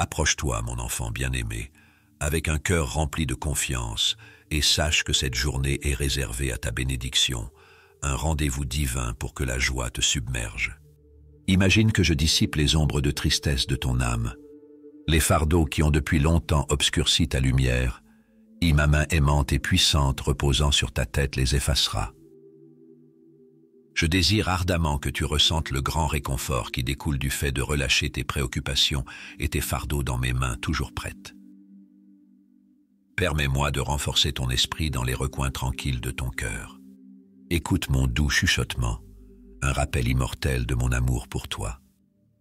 Approche-toi, mon enfant bien-aimé, avec un cœur rempli de confiance, et sache que cette journée est réservée à ta bénédiction, un rendez-vous divin pour que la joie te submerge. Imagine que je dissipe les ombres de tristesse de ton âme, les fardeaux qui ont depuis longtemps obscurci ta lumière, et ma main aimante et puissante reposant sur ta tête les effacera. Je désire ardemment que tu ressentes le grand réconfort qui découle du fait de relâcher tes préoccupations et tes fardeaux dans mes mains toujours prêtes. Permets-moi de renforcer ton esprit dans les recoins tranquilles de ton cœur. Écoute mon doux chuchotement, un rappel immortel de mon amour pour toi.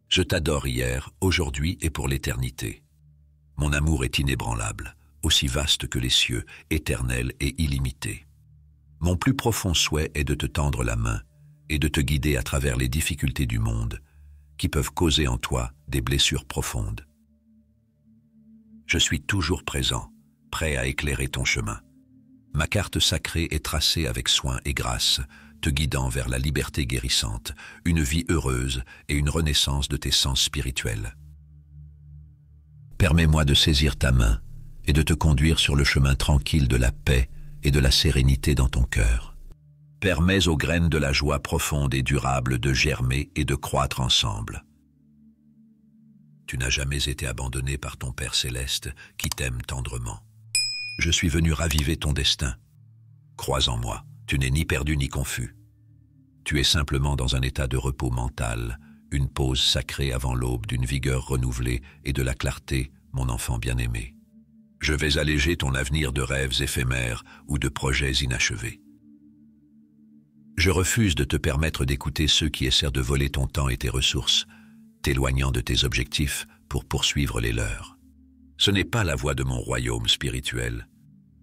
Je t'adore hier, aujourd'hui et pour l'éternité. Mon amour est inébranlable, aussi vaste que les cieux, éternel et illimité. Mon plus profond souhait est de te tendre la main et de te guider à travers les difficultés du monde qui peuvent causer en toi des blessures profondes. Je suis toujours présent, prêt à éclairer ton chemin. Ma carte sacrée est tracée avec soin et grâce, te guidant vers la liberté guérissante, une vie heureuse et une renaissance de tes sens spirituels. Permets-moi de saisir ta main et de te conduire sur le chemin tranquille de la paix et de la sérénité dans ton cœur. Permets aux graines de la joie profonde et durable de germer et de croître ensemble. Tu n'as jamais été abandonné par ton Père céleste qui t'aime tendrement. Je suis venu raviver ton destin. Crois en moi, tu n'es ni perdu ni confus. Tu es simplement dans un état de repos mental, une pause sacrée avant l'aube d'une vigueur renouvelée et de la clarté, mon enfant bien-aimé. Je vais alléger ton avenir de rêves éphémères ou de projets inachevés. Je refuse de te permettre d'écouter ceux qui essaient de voler ton temps et tes ressources, t'éloignant de tes objectifs pour poursuivre les leurs. Ce n'est pas la voie de mon royaume spirituel.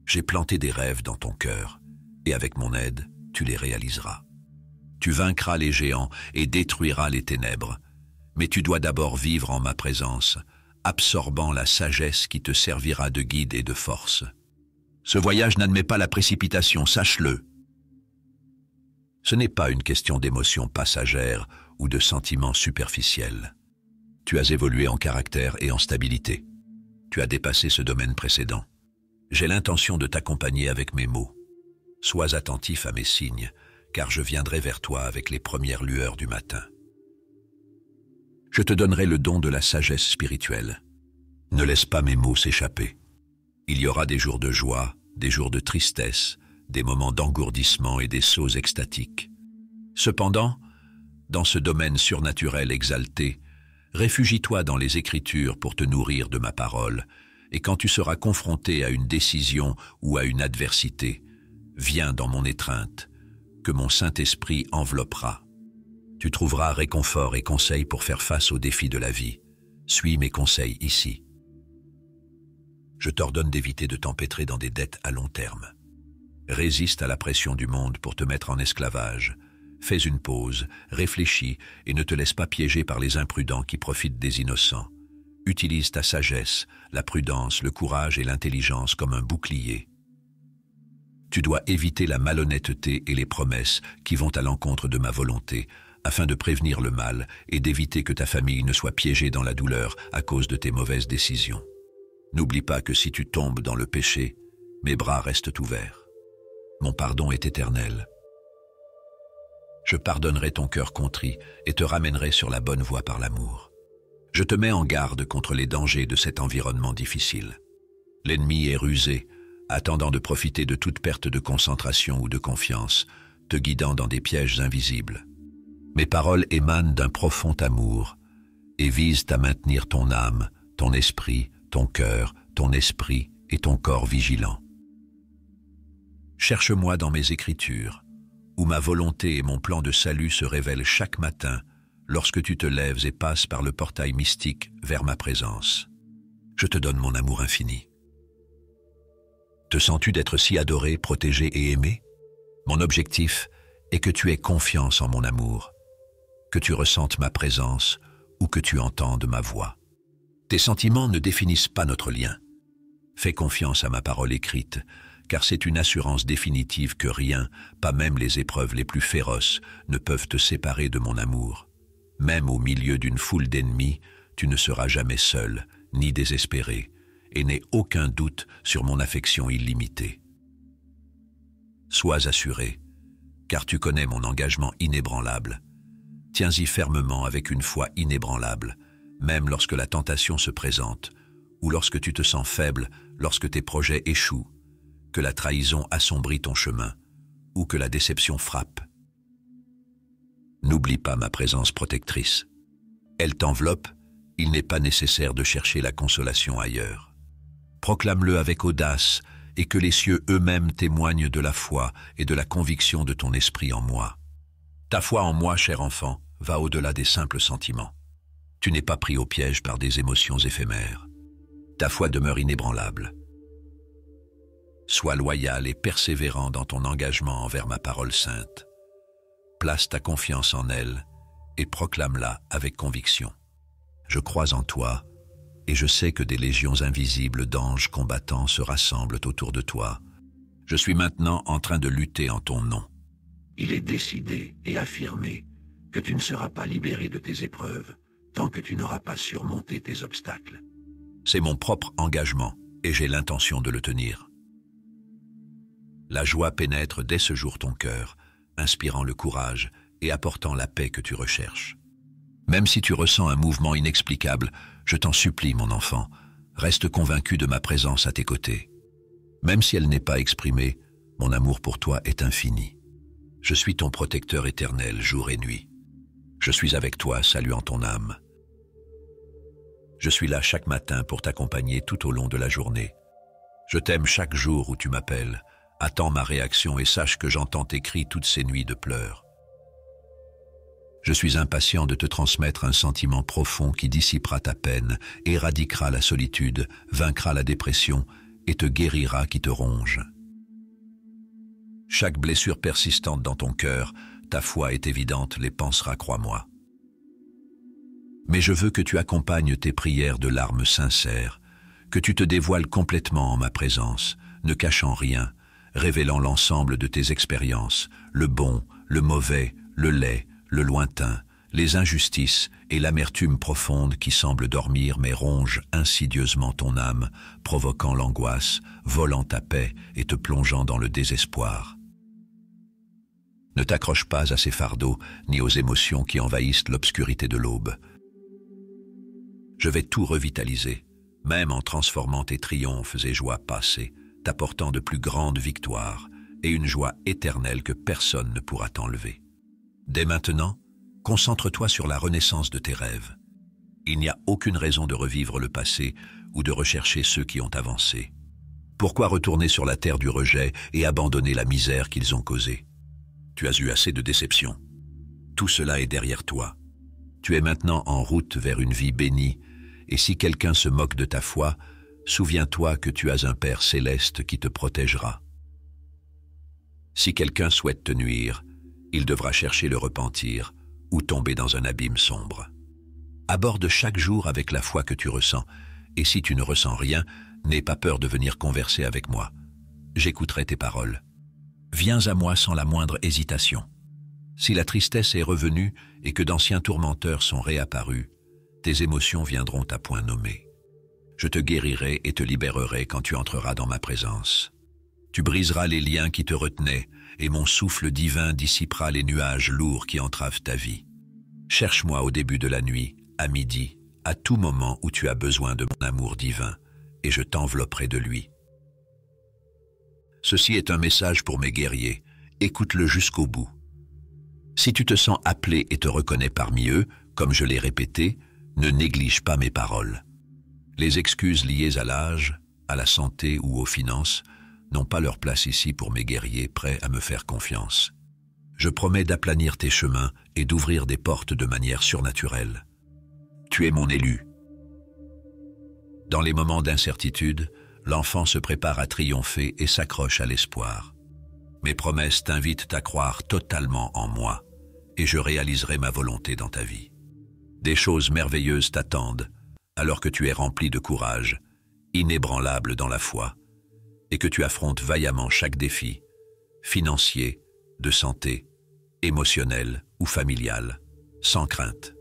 J'ai planté des rêves dans ton cœur, et avec mon aide, tu les réaliseras. Tu vaincras les géants et détruiras les ténèbres, mais tu dois d'abord vivre en ma présence, absorbant la sagesse qui te servira de guide et de force. Ce voyage n'admet pas la précipitation, sache-le. Ce n'est pas une question d'émotions passagères ou de sentiments superficiels. Tu as évolué en caractère et en stabilité. Tu as dépassé ce domaine précédent. J'ai l'intention de t'accompagner avec mes mots. Sois attentif à mes signes, car je viendrai vers toi avec les premières lueurs du matin je te donnerai le don de la sagesse spirituelle. Ne laisse pas mes mots s'échapper. Il y aura des jours de joie, des jours de tristesse, des moments d'engourdissement et des sauts extatiques. Cependant, dans ce domaine surnaturel exalté, réfugie-toi dans les Écritures pour te nourrir de ma parole, et quand tu seras confronté à une décision ou à une adversité, viens dans mon étreinte, que mon Saint-Esprit enveloppera. Tu trouveras réconfort et conseils pour faire face aux défis de la vie. Suis mes conseils ici. Je t'ordonne d'éviter de t'empêtrer dans des dettes à long terme. Résiste à la pression du monde pour te mettre en esclavage. Fais une pause, réfléchis et ne te laisse pas piéger par les imprudents qui profitent des innocents. Utilise ta sagesse, la prudence, le courage et l'intelligence comme un bouclier. Tu dois éviter la malhonnêteté et les promesses qui vont à l'encontre de ma volonté, afin de prévenir le mal et d'éviter que ta famille ne soit piégée dans la douleur à cause de tes mauvaises décisions. N'oublie pas que si tu tombes dans le péché, mes bras restent ouverts. Mon pardon est éternel. Je pardonnerai ton cœur contrit et te ramènerai sur la bonne voie par l'amour. Je te mets en garde contre les dangers de cet environnement difficile. L'ennemi est rusé, attendant de profiter de toute perte de concentration ou de confiance, te guidant dans des pièges invisibles. Mes paroles émanent d'un profond amour et visent à maintenir ton âme, ton esprit, ton cœur, ton esprit et ton corps vigilants. Cherche-moi dans mes écritures, où ma volonté et mon plan de salut se révèlent chaque matin lorsque tu te lèves et passes par le portail mystique vers ma présence. Je te donne mon amour infini. Te sens-tu d'être si adoré, protégé et aimé? Mon objectif est que tu aies confiance en mon amour que tu ressentes ma présence ou que tu entendes ma voix. Tes sentiments ne définissent pas notre lien. Fais confiance à ma parole écrite, car c'est une assurance définitive que rien, pas même les épreuves les plus féroces, ne peuvent te séparer de mon amour. Même au milieu d'une foule d'ennemis, tu ne seras jamais seul, ni désespéré, et n'aie aucun doute sur mon affection illimitée. Sois assuré, car tu connais mon engagement inébranlable. Tiens-y fermement avec une foi inébranlable, même lorsque la tentation se présente, ou lorsque tu te sens faible, lorsque tes projets échouent, que la trahison assombrit ton chemin, ou que la déception frappe. N'oublie pas ma présence protectrice. Elle t'enveloppe, il n'est pas nécessaire de chercher la consolation ailleurs. Proclame-le avec audace, et que les cieux eux-mêmes témoignent de la foi et de la conviction de ton esprit en moi. Ta foi en moi, cher enfant, va au-delà des simples sentiments. Tu n'es pas pris au piège par des émotions éphémères. Ta foi demeure inébranlable. Sois loyal et persévérant dans ton engagement envers ma parole sainte. Place ta confiance en elle et proclame-la avec conviction. Je crois en toi, et je sais que des légions invisibles d'anges combattants se rassemblent autour de toi. Je suis maintenant en train de lutter en ton nom. Il est décidé et affirmé que tu ne seras pas libéré de tes épreuves tant que tu n'auras pas surmonté tes obstacles. C'est mon propre engagement, et j'ai l'intention de le tenir. La joie pénètre dès ce jour ton cœur, inspirant le courage et apportant la paix que tu recherches. Même si tu ressens un mouvement inexplicable, je t'en supplie, mon enfant, reste convaincu de ma présence à tes côtés. Même si elle n'est pas exprimée, mon amour pour toi est infini. Je suis ton protecteur éternel jour et nuit. Je suis avec toi, saluant ton âme. Je suis là chaque matin pour t'accompagner tout au long de la journée. Je t'aime chaque jour où tu m'appelles. Attends ma réaction et sache que j'entends tes cris toutes ces nuits de pleurs. Je suis impatient de te transmettre un sentiment profond qui dissipera ta peine, éradiquera la solitude, vaincra la dépression et te guérira qui te ronge. Chaque blessure persistante dans ton cœur, ta foi est évidente, les pensera, crois-moi. Mais je veux que tu accompagnes tes prières de larmes sincères, que tu te dévoiles complètement en ma présence, ne cachant rien, révélant l'ensemble de tes expériences, le bon, le mauvais, le laid, le lointain, les injustices et l'amertume profonde qui semble dormir mais ronge insidieusement ton âme, provoquant l'angoisse, volant ta paix et te plongeant dans le désespoir. Ne t'accroche pas à ces fardeaux ni aux émotions qui envahissent l'obscurité de l'aube. Je vais tout revitaliser, même en transformant tes triomphes et joies passées, t'apportant de plus grandes victoires et une joie éternelle que personne ne pourra t'enlever. Dès maintenant, concentre-toi sur la renaissance de tes rêves. Il n'y a aucune raison de revivre le passé ou de rechercher ceux qui ont avancé. Pourquoi retourner sur la terre du rejet et abandonner la misère qu'ils ont causée? Tu as eu assez de déceptions. Tout cela est derrière toi. Tu es maintenant en route vers une vie bénie et si quelqu'un se moque de ta foi, souviens-toi que tu as un Père céleste qui te protégera. Si quelqu'un souhaite te nuire, il devra chercher le repentir ou tomber dans un abîme sombre. Aborde chaque jour avec la foi que tu ressens, et si tu ne ressens rien, n'aie pas peur de venir converser avec moi. J'écouterai tes paroles. Viens à moi sans la moindre hésitation. Si la tristesse est revenue et que d'anciens tourmenteurs sont réapparus, tes émotions viendront à point nommé. Je te guérirai et te libérerai quand tu entreras dans ma présence. Tu briseras les liens qui te retenaient, et mon souffle divin dissipera les nuages lourds qui entravent ta vie. Cherche-moi au début de la nuit, à midi, à tout moment où tu as besoin de mon amour divin, et je t'envelopperai de lui. Ceci est un message pour mes guerriers, écoute-le jusqu'au bout. Si tu te sens appelé et te reconnais parmi eux, comme je l'ai répété, ne néglige pas mes paroles. Les excuses liées à l'âge, à la santé ou aux finances n'ont pas leur place ici pour mes guerriers prêts à me faire confiance. Je promets d'aplanir tes chemins et d'ouvrir des portes de manière surnaturelle. Tu es mon élu. Dans les moments d'incertitude, l'enfant se prépare à triompher et s'accroche à l'espoir. Mes promesses t'invitent à croire totalement en moi, et je réaliserai ma volonté dans ta vie. Des choses merveilleuses t'attendent, alors que tu es rempli de courage, inébranlable dans la foi, et que tu affrontes vaillamment chaque défi, financier, de santé, émotionnel ou familial, sans crainte.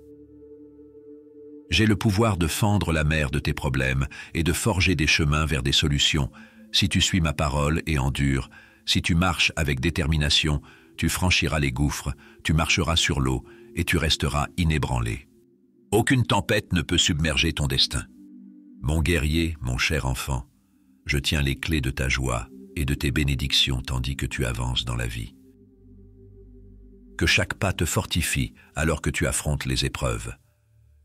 J'ai le pouvoir de fendre la mer de tes problèmes et de forger des chemins vers des solutions. Si tu suis ma parole et endures, si tu marches avec détermination, tu franchiras les gouffres, tu marcheras sur l'eau et tu resteras inébranlé. Aucune tempête ne peut submerger ton destin. Mon guerrier, mon cher enfant, je tiens les clés de ta joie et de tes bénédictions tandis que tu avances dans la vie. Que chaque pas te fortifie alors que tu affrontes les épreuves.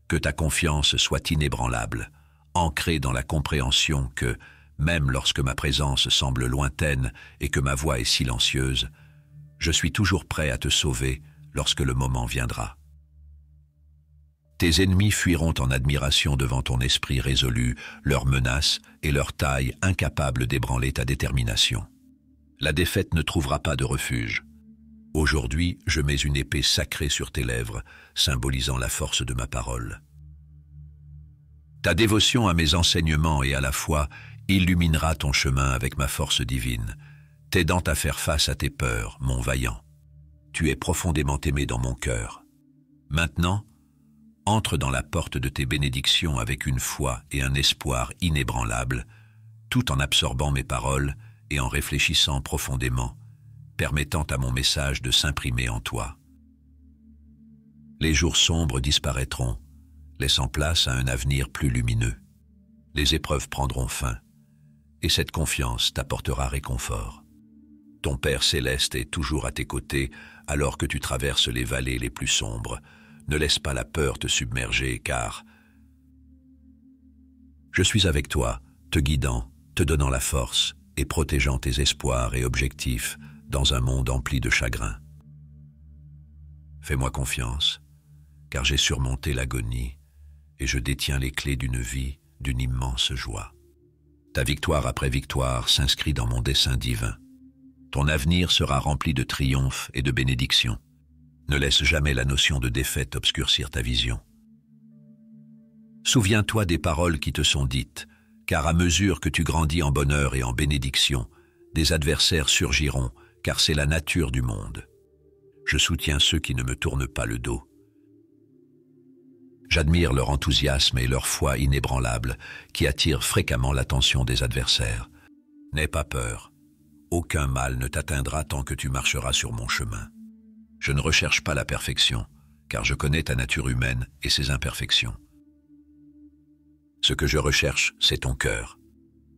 Que ta confiance soit inébranlable, ancrée dans la compréhension que, même lorsque ma présence semble lointaine et que ma voix est silencieuse, je suis toujours prêt à te sauver lorsque le moment viendra. Tes ennemis fuiront en admiration devant ton esprit résolu, leurs menaces et leur taille incapable d'ébranler ta détermination. La défaite ne trouvera pas de refuge. Aujourd'hui, je mets une épée sacrée sur tes lèvres, symbolisant la force de ma parole. Ta dévotion à mes enseignements et à la foi illuminera ton chemin avec ma force divine, t'aidant à faire face à tes peurs, mon vaillant. Tu es profondément aimé dans mon cœur. Maintenant, entre dans la porte de tes bénédictions avec une foi et un espoir inébranlables, tout en absorbant mes paroles et en réfléchissant profondément, permettant à mon message de s'imprimer en toi. Les jours sombres disparaîtront, laissant place à un avenir plus lumineux. Les épreuves prendront fin, et cette confiance t'apportera réconfort. Ton Père céleste est toujours à tes côtés alors que tu traverses les vallées les plus sombres, ne laisse pas la peur te submerger, car je suis avec toi, te guidant, te donnant la force et protégeant tes espoirs et objectifs dans un monde empli de chagrin. Fais-moi confiance, car j'ai surmonté l'agonie et je détiens les clés d'une vie, d'une immense joie. Ta victoire après victoire s'inscrit dans mon dessein divin. Ton avenir sera rempli de triomphes et de bénédictions. Ne laisse jamais la notion de défaite obscurcir ta vision. Souviens-toi des paroles qui te sont dites, car à mesure que tu grandis en bonheur et en bénédiction, des adversaires surgiront, car c'est la nature du monde. Je soutiens ceux qui ne me tournent pas le dos. J'admire leur enthousiasme et leur foi inébranlable, qui attirent fréquemment l'attention des adversaires. N'aie pas peur. Aucun mal ne t'atteindra tant que tu marcheras sur mon chemin. Je ne recherche pas la perfection, car je connais ta nature humaine et ses imperfections. Ce que je recherche, c'est ton cœur.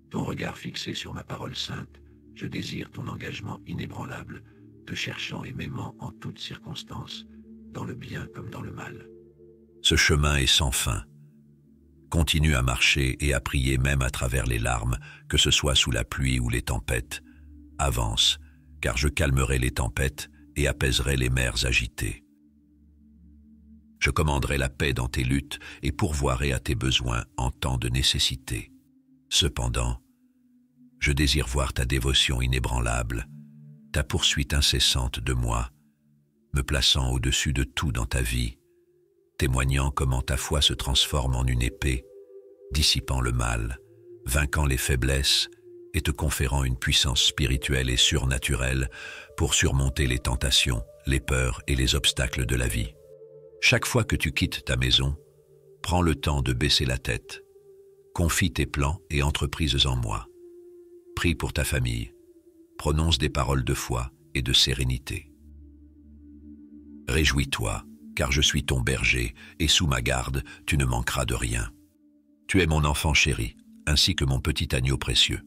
Ton regard fixé sur ma parole sainte, je désire ton engagement inébranlable, te cherchant et m'aimant en toutes circonstances, dans le bien comme dans le mal. Ce chemin est sans fin. Continue à marcher et à prier même à travers les larmes, que ce soit sous la pluie ou les tempêtes. Avance, car je calmerai les tempêtes et apaiserai les mers agitées. Je commanderai la paix dans tes luttes et pourvoirai à tes besoins en temps de nécessité. Cependant, je désire voir ta dévotion inébranlable, ta poursuite incessante de moi, me plaçant au-dessus de tout dans ta vie, témoignant comment ta foi se transforme en une épée, dissipant le mal, vainquant les faiblesses et te conférant une puissance spirituelle et surnaturelle pour surmonter les tentations, les peurs et les obstacles de la vie. Chaque fois que tu quittes ta maison, prends le temps de baisser la tête. Confie tes plans et entreprises en moi. Prie pour ta famille. Prononce des paroles de foi et de sérénité. Réjouis-toi, car je suis ton berger, et sous ma garde, tu ne manqueras de rien. Tu es mon enfant chéri, ainsi que mon petit agneau précieux.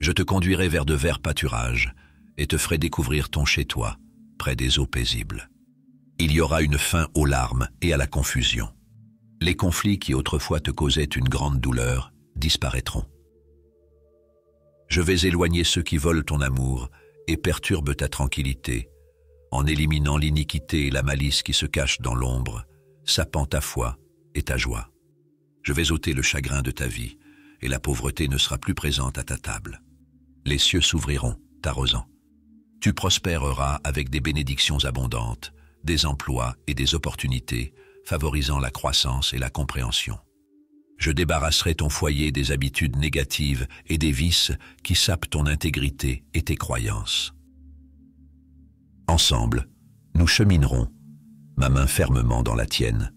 Je te conduirai vers de verts pâturages, et te ferai découvrir ton chez-toi, près des eaux paisibles. Il y aura une fin aux larmes et à la confusion. Les conflits qui autrefois te causaient une grande douleur disparaîtront. Je vais éloigner ceux qui volent ton amour et perturbent ta tranquillité, en éliminant l'iniquité et la malice qui se cachent dans l'ombre, sapant ta foi et ta joie. Je vais ôter le chagrin de ta vie, et la pauvreté ne sera plus présente à ta table. Les cieux s'ouvriront, t'arrosant. Tu prospéreras avec des bénédictions abondantes, des emplois et des opportunités, favorisant la croissance et la compréhension. Je débarrasserai ton foyer des habitudes négatives et des vices qui sapent ton intégrité et tes croyances. Ensemble, nous cheminerons, ma main fermement dans la tienne,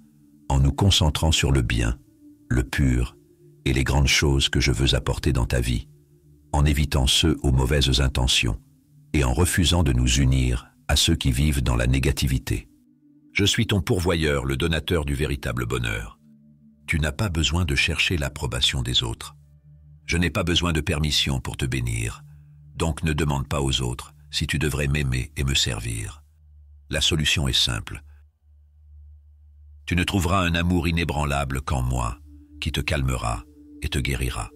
en nous concentrant sur le bien, le pur les grandes choses que je veux apporter dans ta vie, en évitant ceux aux mauvaises intentions et en refusant de nous unir à ceux qui vivent dans la négativité. Je suis ton pourvoyeur, le donateur du véritable bonheur. Tu n'as pas besoin de chercher l'approbation des autres. Je n'ai pas besoin de permission pour te bénir, donc ne demande pas aux autres si tu devrais m'aimer et me servir. La solution est simple. Tu ne trouveras un amour inébranlable qu'en moi, qui te calmera et te guérira.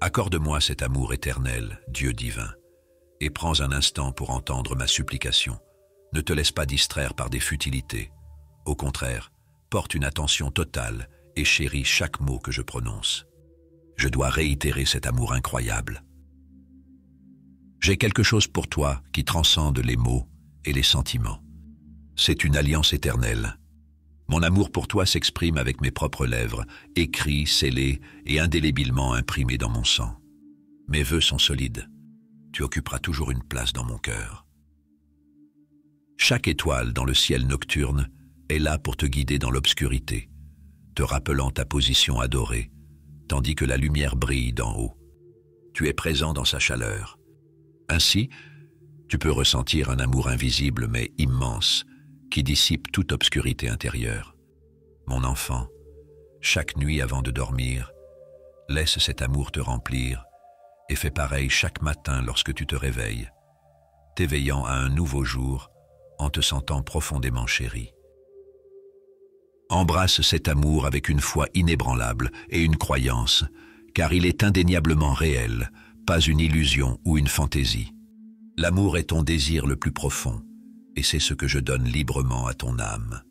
Accorde-moi cet amour éternel, Dieu divin, et prends un instant pour entendre ma supplication. Ne te laisse pas distraire par des futilités. Au contraire, porte une attention totale et chéris chaque mot que je prononce. Je dois réitérer cet amour incroyable. J'ai quelque chose pour toi qui transcende les mots et les sentiments. C'est une alliance éternelle. Mon amour pour toi s'exprime avec mes propres lèvres, écrit, scellé et indélébilement imprimé dans mon sang. Mes vœux sont solides. Tu occuperas toujours une place dans mon cœur. Chaque étoile dans le ciel nocturne est là pour te guider dans l'obscurité, te rappelant ta position adorée, tandis que la lumière brille d'en haut. Tu es présent dans sa chaleur. Ainsi, tu peux ressentir un amour invisible mais immense, qui dissipe toute obscurité intérieure. Mon enfant, chaque nuit avant de dormir, laisse cet amour te remplir et fais pareil chaque matin lorsque tu te réveilles, t'éveillant à un nouveau jour en te sentant profondément chéri. Embrasse cet amour avec une foi inébranlable et une croyance, car il est indéniablement réel, pas une illusion ou une fantaisie. L'amour est ton désir le plus profond, et c'est ce que je donne librement à ton âme.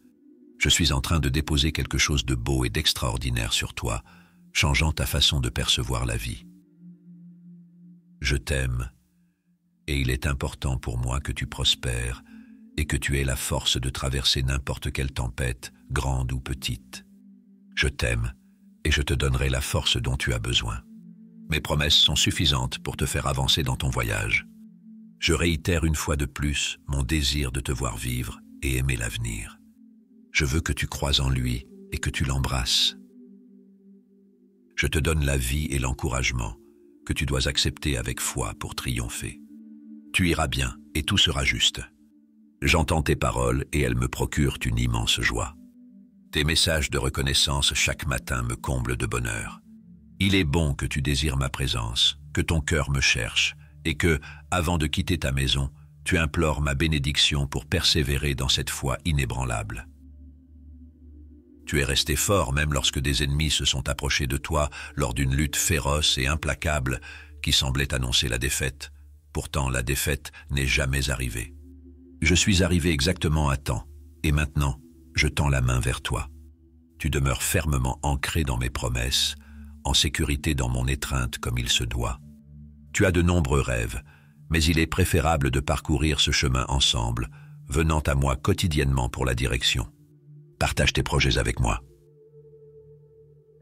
Je suis en train de déposer quelque chose de beau et d'extraordinaire sur toi, changeant ta façon de percevoir la vie. Je t'aime, et il est important pour moi que tu prospères et que tu aies la force de traverser n'importe quelle tempête, grande ou petite. Je t'aime, et je te donnerai la force dont tu as besoin. Mes promesses sont suffisantes pour te faire avancer dans ton voyage. Je réitère une fois de plus mon désir de te voir vivre et aimer l'avenir. Je veux que tu crois en lui et que tu l'embrasses. Je te donne la vie et l'encouragement que tu dois accepter avec foi pour triompher. Tu iras bien et tout sera juste. J'entends tes paroles et elles me procurent une immense joie. Tes messages de reconnaissance chaque matin me comblent de bonheur. Il est bon que tu désires ma présence, que ton cœur me cherche, et que, avant de quitter ta maison, tu implores ma bénédiction pour persévérer dans cette foi inébranlable. Tu es resté fort même lorsque des ennemis se sont approchés de toi lors d'une lutte féroce et implacable qui semblait annoncer la défaite. Pourtant, la défaite n'est jamais arrivée. Je suis arrivé exactement à temps, et maintenant, je tends la main vers toi. Tu demeures fermement ancré dans mes promesses, en sécurité dans mon étreinte comme il se doit. Tu as de nombreux rêves, mais il est préférable de parcourir ce chemin ensemble, venant à moi quotidiennement pour la direction. Partage tes projets avec moi.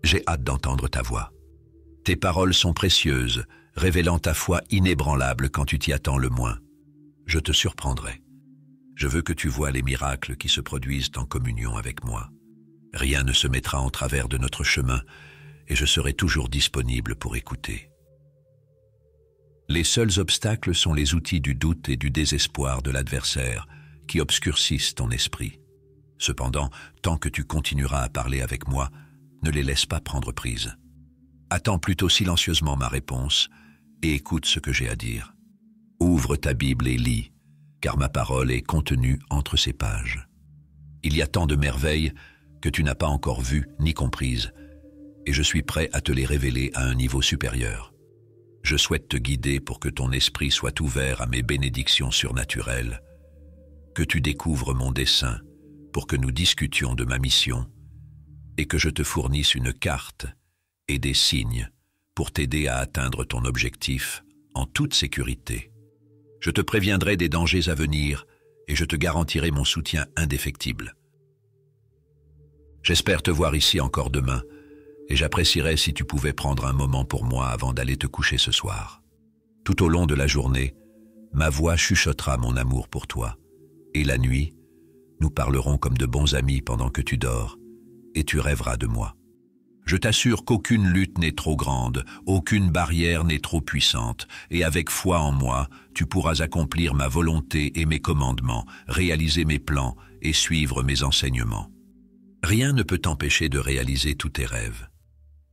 J'ai hâte d'entendre ta voix. Tes paroles sont précieuses, révélant ta foi inébranlable quand tu t'y attends le moins. Je te surprendrai. Je veux que tu vois les miracles qui se produisent en communion avec moi. Rien ne se mettra en travers de notre chemin, et je serai toujours disponible pour écouter. Les seuls obstacles sont les outils du doute et du désespoir de l'adversaire qui obscurcissent ton esprit. Cependant, tant que tu continueras à parler avec moi, ne les laisse pas prendre prise. Attends plutôt silencieusement ma réponse et écoute ce que j'ai à dire. Ouvre ta Bible et lis, car ma parole est contenue entre ces pages. Il y a tant de merveilles que tu n'as pas encore vues ni comprises, et je suis prêt à te les révéler à un niveau supérieur. Je souhaite te guider pour que ton esprit soit ouvert à mes bénédictions surnaturelles, que tu découvres mon dessein pour que nous discutions de ma mission et que je te fournisse une carte et des signes pour t'aider à atteindre ton objectif en toute sécurité. Je te préviendrai des dangers à venir et je te garantirai mon soutien indéfectible. J'espère te voir ici encore demain et j'apprécierais si tu pouvais prendre un moment pour moi avant d'aller te coucher ce soir. Tout au long de la journée, ma voix chuchotera mon amour pour toi, et la nuit, nous parlerons comme de bons amis pendant que tu dors, et tu rêveras de moi. Je t'assure qu'aucune lutte n'est trop grande, aucune barrière n'est trop puissante, et avec foi en moi, tu pourras accomplir ma volonté et mes commandements, réaliser mes plans et suivre mes enseignements. Rien ne peut t'empêcher de réaliser tous tes rêves.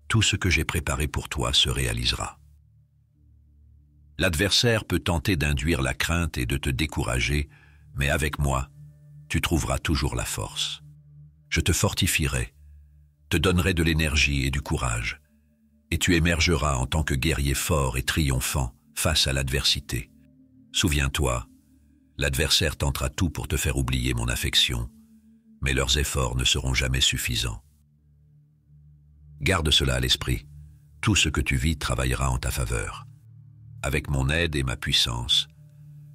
Tout ce que j'ai préparé pour toi se réalisera. L'adversaire peut tenter d'induire la crainte et de te décourager, mais avec moi, tu trouveras toujours la force. Je te fortifierai, te donnerai de l'énergie et du courage, et tu émergeras en tant que guerrier fort et triomphant face à l'adversité. Souviens-toi, l'adversaire tentera tout pour te faire oublier mon affection, mais leurs efforts ne seront jamais suffisants. Garde cela à l'esprit, tout ce que tu vis travaillera en ta faveur. Avec mon aide et ma puissance,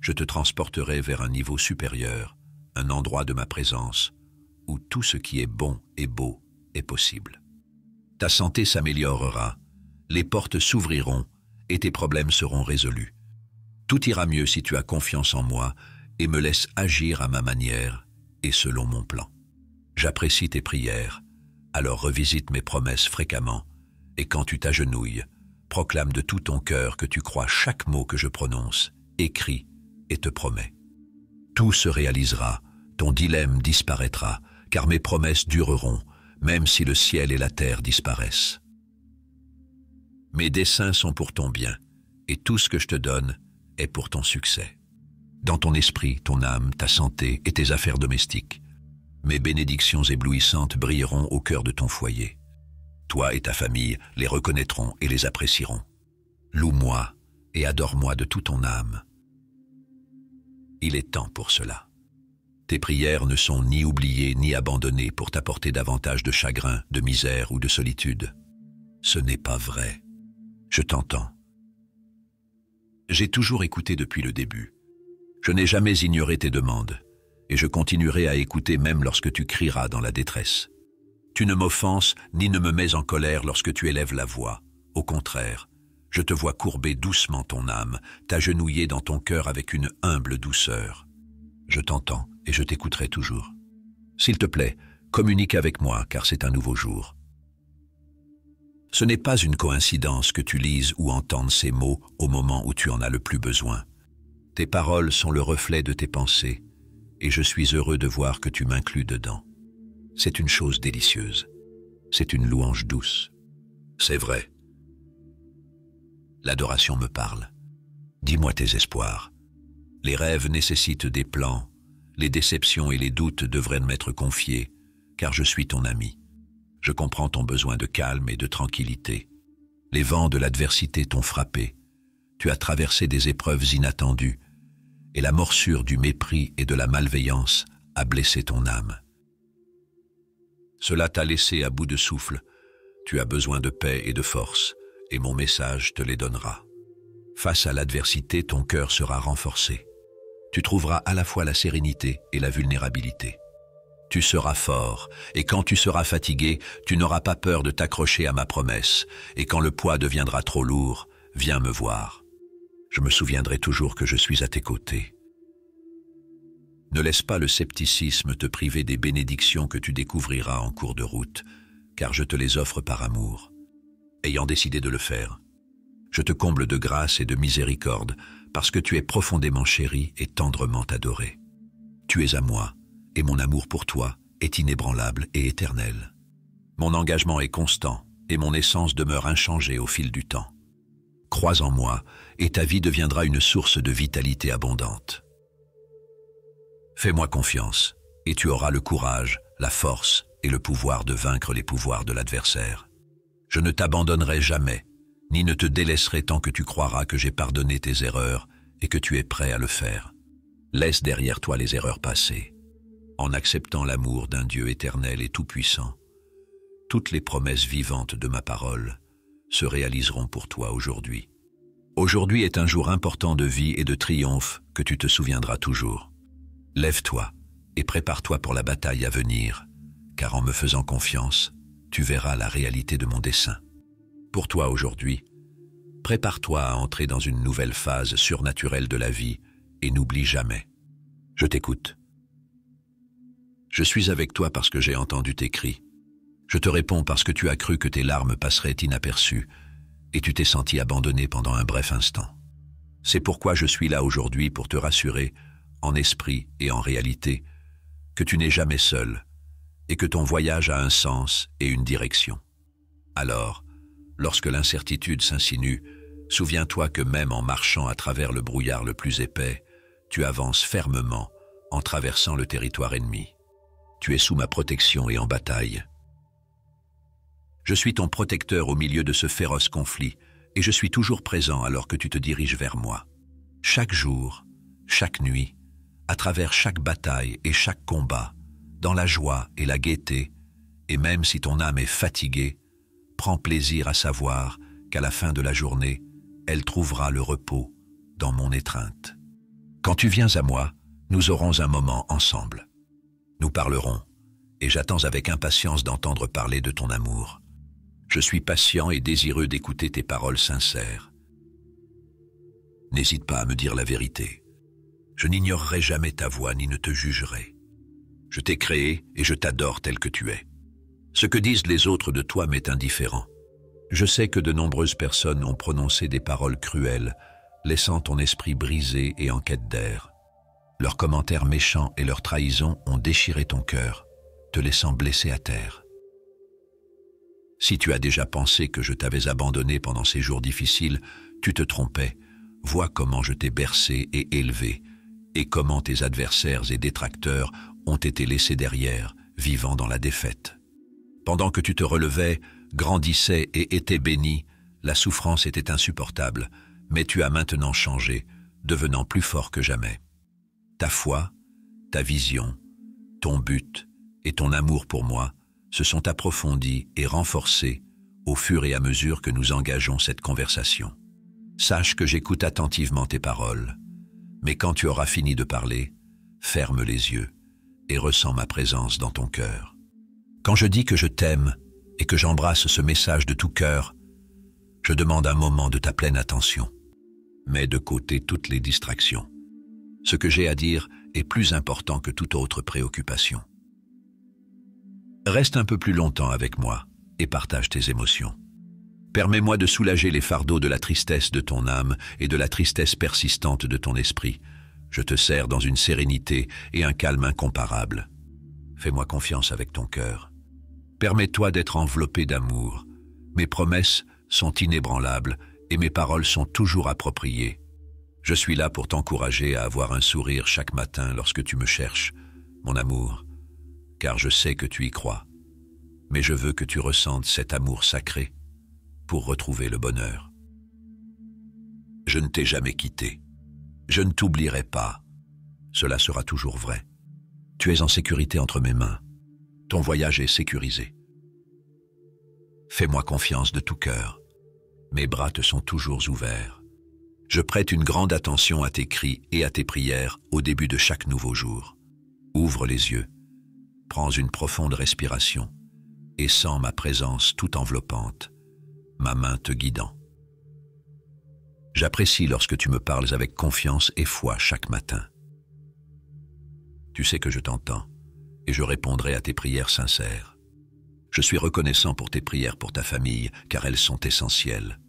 je te transporterai vers un niveau supérieur, un endroit de ma présence, où tout ce qui est bon et beau est possible. Ta santé s'améliorera, les portes s'ouvriront et tes problèmes seront résolus. Tout ira mieux si tu as confiance en moi et me laisses agir à ma manière et selon mon plan. J'apprécie tes prières, alors revisite mes promesses fréquemment, et quand tu t'agenouilles, proclame de tout ton cœur que tu crois chaque mot que je prononce, écris et te promets. Tout se réalisera, ton dilemme disparaîtra, car mes promesses dureront, même si le ciel et la terre disparaissent. Mes desseins sont pour ton bien, et tout ce que je te donne est pour ton succès. Dans ton esprit, ton âme, ta santé et tes affaires domestiques, mes bénédictions éblouissantes brilleront au cœur de ton foyer. Toi et ta famille les reconnaîtront et les apprécieront. Loue-moi et adore-moi de toute ton âme. Il est temps pour cela. Tes prières ne sont ni oubliées ni abandonnées pour t'apporter davantage de chagrin, de misère ou de solitude. Ce n'est pas vrai. Je t'entends. J'ai toujours écouté depuis le début. Je n'ai jamais ignoré tes demandes, et je continuerai à écouter même lorsque tu crieras dans la détresse. Tu ne m'offenses ni ne me mets en colère lorsque tu élèves la voix. Au contraire, je te vois courber doucement ton âme, t'agenouiller dans ton cœur avec une humble douceur. Je t'entends et je t'écouterai toujours. S'il te plaît, communique avec moi, car c'est un nouveau jour. Ce n'est pas une coïncidence que tu lises ou entendes ces mots au moment où tu en as le plus besoin. Tes paroles sont le reflet de tes pensées, et je suis heureux de voir que tu m'inclus dedans. C'est une chose délicieuse. C'est une louange douce. C'est vrai. L'adoration me parle. Dis-moi tes espoirs. Les rêves nécessitent des plans, les déceptions et les doutes devraient m'être confiés, car je suis ton ami. Je comprends ton besoin de calme et de tranquillité. Les vents de l'adversité t'ont frappé. Tu as traversé des épreuves inattendues, et la morsure du mépris et de la malveillance a blessé ton âme. Cela t'a laissé à bout de souffle. Tu as besoin de paix et de force, et mon message te les donnera. Face à l'adversité, ton cœur sera renforcé tu trouveras à la fois la sérénité et la vulnérabilité. Tu seras fort, et quand tu seras fatigué, tu n'auras pas peur de t'accrocher à ma promesse, et quand le poids deviendra trop lourd, viens me voir. Je me souviendrai toujours que je suis à tes côtés. Ne laisse pas le scepticisme te priver des bénédictions que tu découvriras en cours de route, car je te les offre par amour. Ayant décidé de le faire, je te comble de grâce et de miséricorde, parce que tu es profondément chéri et tendrement adoré. Tu es à moi, et mon amour pour toi est inébranlable et éternel. Mon engagement est constant, et mon essence demeure inchangée au fil du temps. Crois en moi, et ta vie deviendra une source de vitalité abondante. Fais-moi confiance, et tu auras le courage, la force et le pouvoir de vaincre les pouvoirs de l'adversaire. Je ne t'abandonnerai jamais, ni ne te délaisserai tant que tu croiras que j'ai pardonné tes erreurs et que tu es prêt à le faire. Laisse derrière toi les erreurs passées. En acceptant l'amour d'un Dieu éternel et tout-puissant, toutes les promesses vivantes de ma parole se réaliseront pour toi aujourd'hui. Aujourd'hui est un jour important de vie et de triomphe que tu te souviendras toujours. Lève-toi et prépare-toi pour la bataille à venir, car en me faisant confiance, tu verras la réalité de mon dessein. Pour toi aujourd'hui, prépare-toi à entrer dans une nouvelle phase surnaturelle de la vie et n'oublie jamais. Je t'écoute. Je suis avec toi parce que j'ai entendu tes cris. Je te réponds parce que tu as cru que tes larmes passeraient inaperçues, et tu t'es senti abandonné pendant un bref instant. C'est pourquoi je suis là aujourd'hui pour te rassurer, en esprit et en réalité, que tu n'es jamais seul, et que ton voyage a un sens et une direction. Alors, lorsque l'incertitude s'insinue, souviens-toi que même en marchant à travers le brouillard le plus épais, tu avances fermement en traversant le territoire ennemi. Tu es sous ma protection et en bataille. Je suis ton protecteur au milieu de ce féroce conflit, et je suis toujours présent alors que tu te diriges vers moi. Chaque jour, chaque nuit, à travers chaque bataille et chaque combat, dans la joie et la gaieté, et même si ton âme est fatiguée, prends plaisir à savoir qu'à la fin de la journée, elle trouvera le repos dans mon étreinte. Quand tu viens à moi, nous aurons un moment ensemble. Nous parlerons, et j'attends avec impatience d'entendre parler de ton amour. Je suis patient et désireux d'écouter tes paroles sincères. N'hésite pas à me dire la vérité. Je n'ignorerai jamais ta voix ni ne te jugerai. Je t'ai créé et je t'adore tel que tu es. Ce que disent les autres de toi m'est indifférent. Je sais que de nombreuses personnes ont prononcé des paroles cruelles, laissant ton esprit brisé et en quête d'air. Leurs commentaires méchants et leurs trahisons ont déchiré ton cœur, te laissant blessé à terre. Si tu as déjà pensé que je t'avais abandonné pendant ces jours difficiles, tu te trompais. Vois comment je t'ai bercé et élevé, et comment tes adversaires et détracteurs ont été laissés derrière, vivant dans la défaite. Pendant que tu te relevais, grandissais et étais béni, la souffrance était insupportable, mais tu as maintenant changé, devenant plus fort que jamais. Ta foi, ta vision, ton but et ton amour pour moi se sont approfondis et renforcés au fur et à mesure que nous engageons cette conversation. Sache que j'écoute attentivement tes paroles, mais quand tu auras fini de parler, ferme les yeux et ressens ma présence dans ton cœur. Quand je dis que je t'aime et que j'embrasse ce message de tout cœur, je demande un moment de ta pleine attention. Mets de côté toutes les distractions. Ce que j'ai à dire est plus important que toute autre préoccupation. Reste un peu plus longtemps avec moi et partage tes émotions. Permets-moi de soulager les fardeaux de la tristesse de ton âme et de la tristesse persistante de ton esprit. Je te sers dans une sérénité et un calme incomparables. Fais-moi confiance avec ton cœur. Permets-toi d'être enveloppé d'amour. Mes promesses sont inébranlables et mes paroles sont toujours appropriées. Je suis là pour t'encourager à avoir un sourire chaque matin lorsque tu me cherches, mon amour car je sais que tu y crois. Mais je veux que tu ressentes cet amour sacré pour retrouver le bonheur. Je ne t'ai jamais quitté. Je ne t'oublierai pas. Cela sera toujours vrai. Tu es en sécurité entre mes mains. Ton voyage est sécurisé. Fais-moi confiance de tout cœur. Mes bras te sont toujours ouverts. Je prête une grande attention à tes cris et à tes prières au début de chaque nouveau jour. Ouvre les yeux Prends une profonde respiration et sens ma présence tout enveloppante, ma main te guidant. J'apprécie lorsque tu me parles avec confiance et foi chaque matin. Tu sais que je t'entends et je répondrai à tes prières sincères. Je suis reconnaissant pour tes prières pour ta famille, car elles sont essentielles.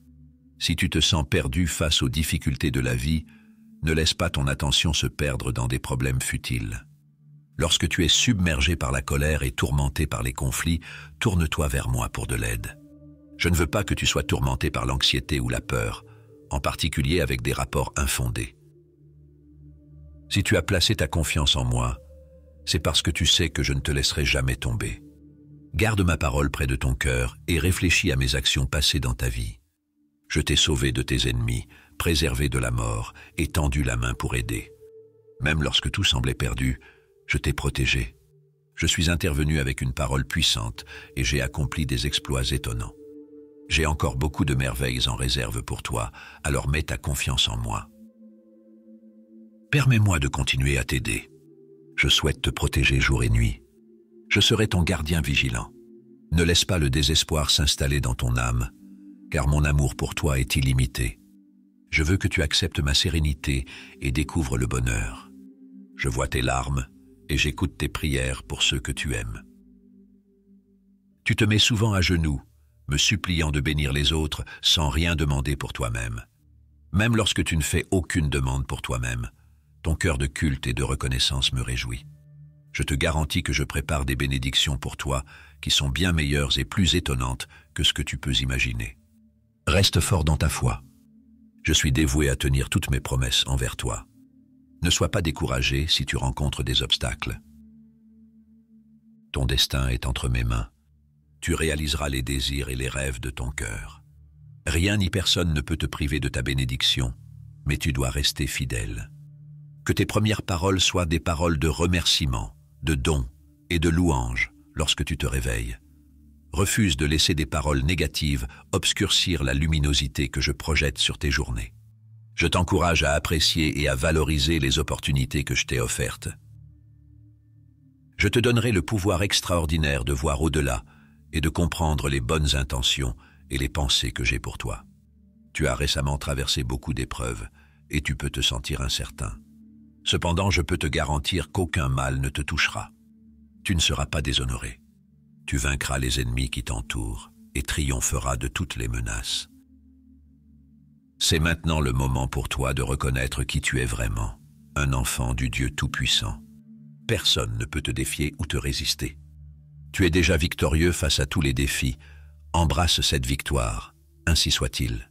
Si tu te sens perdu face aux difficultés de la vie, ne laisse pas ton attention se perdre dans des problèmes futiles. Lorsque tu es submergé par la colère et tourmenté par les conflits, tourne-toi vers moi pour de l'aide. Je ne veux pas que tu sois tourmenté par l'anxiété ou la peur, en particulier avec des rapports infondés. Si tu as placé ta confiance en moi, c'est parce que tu sais que je ne te laisserai jamais tomber. Garde ma parole près de ton cœur et réfléchis à mes actions passées dans ta vie. Je t'ai sauvé de tes ennemis, préservé de la mort et tendu la main pour aider. Même lorsque tout semblait perdu, je t'ai protégé. Je suis intervenu avec une parole puissante et j'ai accompli des exploits étonnants. J'ai encore beaucoup de merveilles en réserve pour toi, alors mets ta confiance en moi. Permets-moi de continuer à t'aider. Je souhaite te protéger jour et nuit. Je serai ton gardien vigilant. Ne laisse pas le désespoir s'installer dans ton âme, car mon amour pour toi est illimité. Je veux que tu acceptes ma sérénité et découvres le bonheur. Je vois tes larmes, et j'écoute tes prières pour ceux que tu aimes. Tu te mets souvent à genoux, me suppliant de bénir les autres sans rien demander pour toi-même. Même lorsque tu ne fais aucune demande pour toi-même, ton cœur de culte et de reconnaissance me réjouit. Je te garantis que je prépare des bénédictions pour toi qui sont bien meilleures et plus étonnantes que ce que tu peux imaginer. Reste fort dans ta foi. Je suis dévoué à tenir toutes mes promesses envers toi. Ne sois pas découragé si tu rencontres des obstacles. Ton destin est entre mes mains. Tu réaliseras les désirs et les rêves de ton cœur. Rien ni personne ne peut te priver de ta bénédiction, mais tu dois rester fidèle. Que tes premières paroles soient des paroles de remerciement, de don et de louange lorsque tu te réveilles. Refuse de laisser des paroles négatives obscurcir la luminosité que je projette sur tes journées. Je t'encourage à apprécier et à valoriser les opportunités que je t'ai offertes. Je te donnerai le pouvoir extraordinaire de voir au-delà et de comprendre les bonnes intentions et les pensées que j'ai pour toi. Tu as récemment traversé beaucoup d'épreuves et tu peux te sentir incertain. Cependant, je peux te garantir qu'aucun mal ne te touchera. Tu ne seras pas déshonoré. Tu vaincras les ennemis qui t'entourent et triompheras de toutes les menaces. C'est maintenant le moment pour toi de reconnaître qui tu es vraiment, un enfant du Dieu Tout-Puissant. Personne ne peut te défier ou te résister. Tu es déjà victorieux face à tous les défis. Embrasse cette victoire, ainsi soit-il.